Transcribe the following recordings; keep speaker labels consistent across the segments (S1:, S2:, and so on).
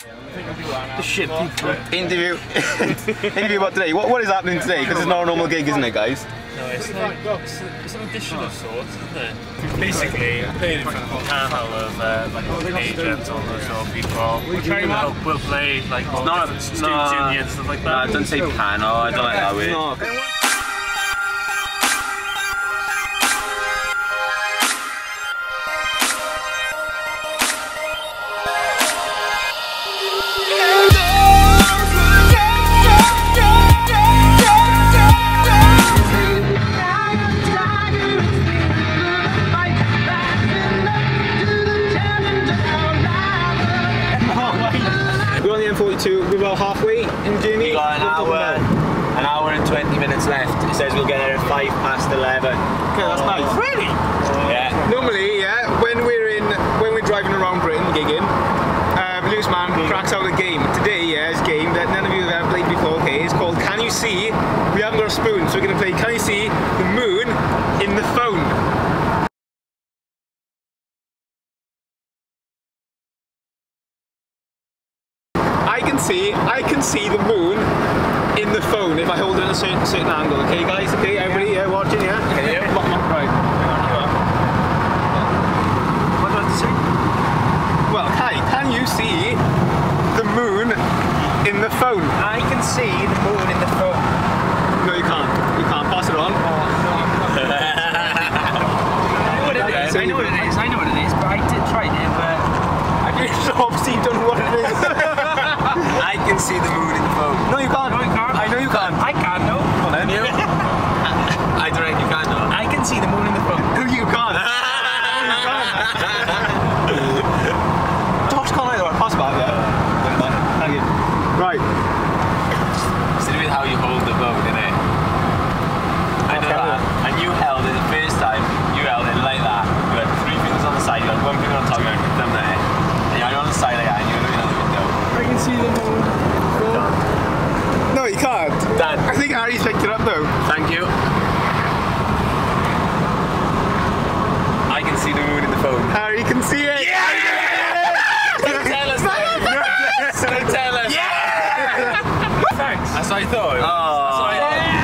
S1: The shit people.
S2: Interview. Interview about today. What, what is happening today? Because it's not a normal gig, isn't it, guys?
S1: No, it's like it's, it's an addition of sorts, isn't it? Basically, playing in front of a panel of uh, like agents, or those sort of people. We're trying to help we'll play like all
S3: not-
S1: different students
S3: no.
S1: union stuff like
S3: Nah,
S1: that.
S3: don't say panel, I don't like that word.
S2: No. We're M42. We're about halfway in the journey.
S3: We got an hour, an hour and 20 minutes left. It says we'll get there at 5 past 11.
S2: Okay, that's nice. Really?
S3: Yeah.
S2: Normally, yeah, when we're in, when we're driving around Britain gigging, um, Loose Man cracks out a game. Today, yeah, it's a game that none of you have ever played before. Okay, it's called Can You See? We haven't got a spoon, so we're gonna play Can You See the Moon in the Phone. I can see, I can see the moon in the phone if I hold it at a certain, certain angle. Okay, guys. Okay, everybody, yeah, watching, yeah.
S3: Can you?
S2: Lock, lock, right.
S1: What do I have to say?
S2: Well, Kai, can you see the moon in the phone?
S1: I can see the moon in the phone.
S2: No, you can't. You can't. Pass it on.
S1: I know what it is. I know what it is. I know what it is. But I did try it, but
S2: I just obviously don't know what it is.
S3: I can see the moon in the phone.
S2: no, you can't.
S1: No, you can't.
S2: I know you can't.
S1: I can't. No,
S2: Come on, then.
S3: You? I don't you can though.
S1: I can see the moon in the phone.
S2: No, you can't. Josh can't either. Pass back there. Thank you. Right.
S3: It's to do with how you hold the boat, isn't it? I know
S2: Okay.
S3: that. And you held it the first time, you held it like that. You had three fingers on the side, you had one finger on top, you had them there. And you had it on the side like that, and you were looking out the window.
S1: I can see the moon.
S2: No, you can't.
S3: Done.
S2: I think Harry's picked it up though.
S3: Thank you. I can see the moon in the phone.
S2: Harry can see it.
S3: Don't tell us that. Don't tell us.
S1: Thanks.
S3: That's what I thought. Oh.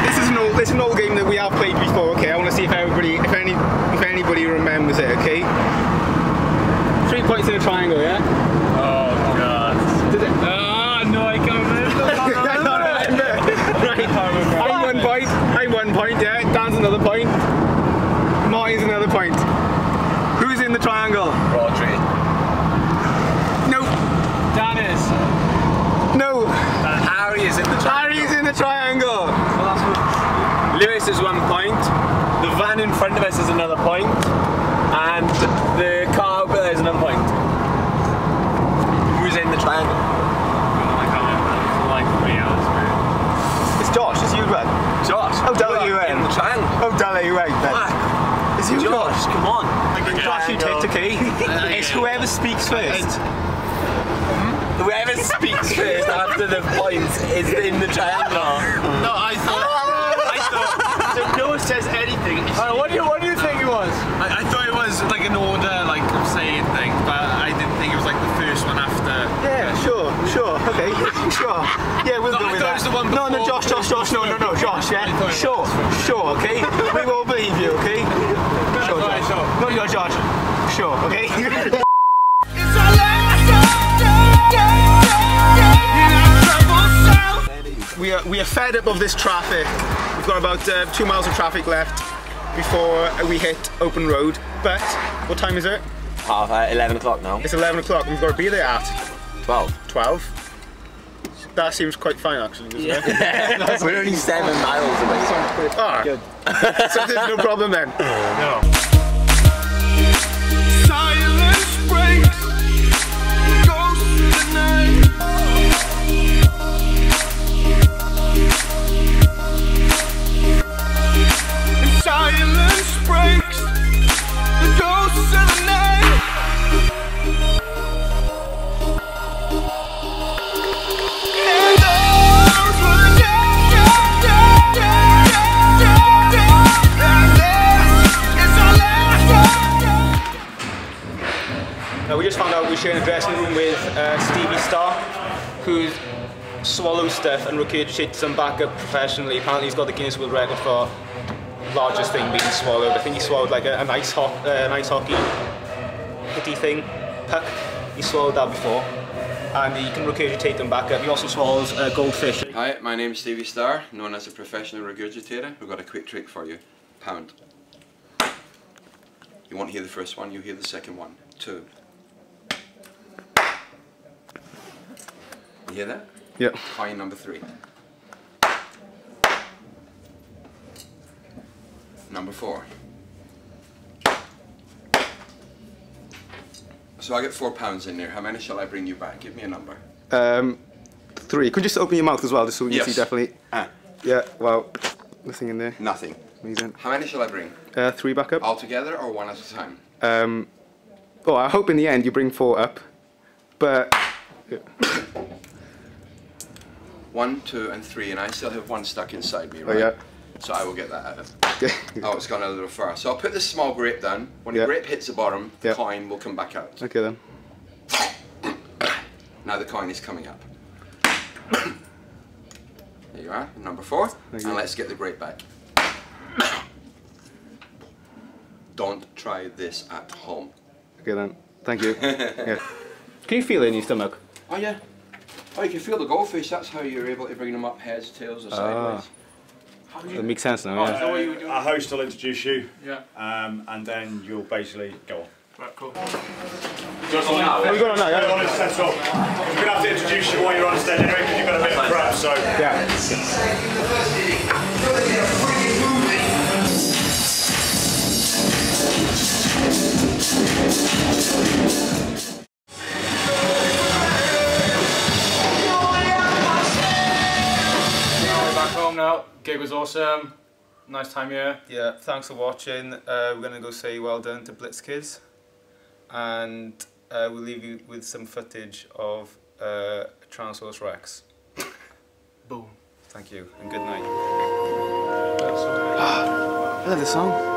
S2: This is an old, this is an old game that we have played before. Okay, I want to see if everybody, if any, if anybody remembers it. Okay. Three points in a triangle, yeah.
S3: Oh, God.
S2: Did it?
S1: Ah, no, I can't remember.
S2: right. I'm one point. I'm one point. Yeah. Dan's another point. Martin's another point. Who's in the triangle?
S3: Rodri.
S2: No.
S1: Dan is.
S2: No.
S3: Harry is in the triangle.
S2: Harry's in the triangle.
S3: Lewys is one point. The van in front of us is another. And the car over there is another point. Who's in the triangle?
S1: I can't remember. It's like three hours, man.
S2: It's Josh. It's you, Ben.
S3: Josh.
S2: Oh, Della, you
S3: in
S2: in.
S3: the triangle.
S2: Oh, Della, you right then.
S3: Fuck.
S2: It's you,
S3: Josh, come on.
S2: Josh, you ticked, okay? It's whoever speaks first. Hmm?
S3: Whoever speaks first after the points is in the triangle.
S1: No, I thought. I thought. So no one says anything.
S2: what do you What do you think it was?
S4: I, I thought it was like an order, like of saying things, but I didn't think it was like the first one after.
S2: Yeah, sure, sure, okay, sure. Yeah, we'll
S4: No,
S2: go
S4: I
S2: with that.
S4: it was the one
S2: no, no, Josh, Josh, Josh, no, no, no, Josh, yeah?
S4: I thought it
S2: Sure, sure, okay? We will believe you, okay? Sure, Josh.
S4: sure.
S2: No, you're Josh. Sure, okay? we are we are fed up of this traffic. We've got about uh, two miles of traffic left before we hit open road. But what time is it?
S3: Half uh, 11 o'clock now.
S2: It's 11 o'clock. We've got to be there at
S3: 12.
S2: 12. That seems quite fine, actually. Doesn't it?
S3: We're only seven miles away.
S2: Ah, good. so there's no problem then.
S5: Silence
S2: who's swallowed stuff and regurgitated them back up professionally. Apparently, he's got the Guinness World Record for largest thing being swallowed. I think he swallowed like a, an ice ho- uh, an ice hockey thing, puck. He swallowed that before, and he can regurgitate them back up. He also swallows uh, goldfish.
S6: Hi, my name's Stevie Starr, known as a professional regurgitator. We've got a quick trick for you. Pound. You won't hear the first one, you'll hear the second one. Two. Hear that?
S2: Yeah.
S6: Coin number three. Number four. So I get four pounds in there. How many shall I bring you back? Give me a number.
S2: Um, three. Could you just open your mouth as well, just so we can
S6: Yes.
S2: see definitely?
S6: Ah,
S2: Yeah. well, Nothing in there.
S6: nothing.
S2: Amazing.
S6: How many shall I bring?
S2: Uh, three back up.
S6: All together or one at a time?
S2: Um, oh, I hope in the end you bring four up, but
S6: One, two, and three, and I still have one stuck inside me,
S2: oh
S6: right?
S2: yeah.
S6: So I will get that out. Oh, it's gone a little far. So I'll put this small grape down. When the
S2: Yeah.
S6: grape hits the bottom, the coin will come back out.
S2: okay then.
S6: Now the coin is coming up. there you are, number four.
S2: Thank
S6: and
S2: you.
S6: let's get the grape back. Don't try this at home.
S2: Okay then. Thank you. yeah. Can you feel it in your stomach?
S6: Oh yeah. Oh, you can feel the goldfish. That's how you're able to bring them up heads, tails, or sideways.
S2: It makes sense now. Yeah.
S7: Uh, our host will introduce you,
S4: Yeah.
S7: um, and then you'll basically go on.
S4: Right, cool.
S2: Oh, we got on now.
S7: Yeah,
S2: Yeah.
S7: on set up. We're going to have to introduce you while you're on stage anyway, because you've got a bit of prep, so...
S2: yeah.
S4: Back home now. Gig was awesome. Nice time here.
S2: Yeah. Thanks for watching. Uh, we're gonna go say well done to Blitz Kids, and uh, we'll leave you with some footage of uh, Tyrannosaurus Rex.
S4: Boom.
S2: Thank you and good night. I love this song.